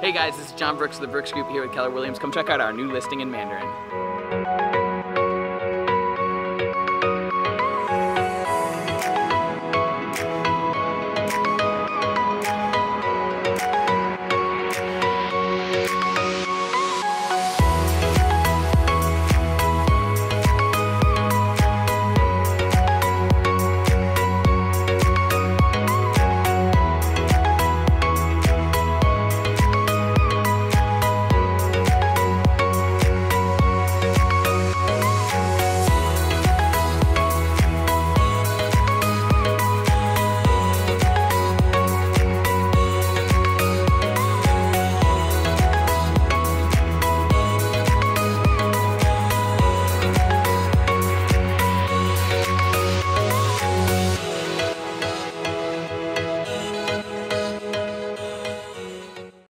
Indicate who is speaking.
Speaker 1: Hey guys, this is Jon Brooks of the Brooks Group here with Keller Williams. Come check out our new listing in Mandarin.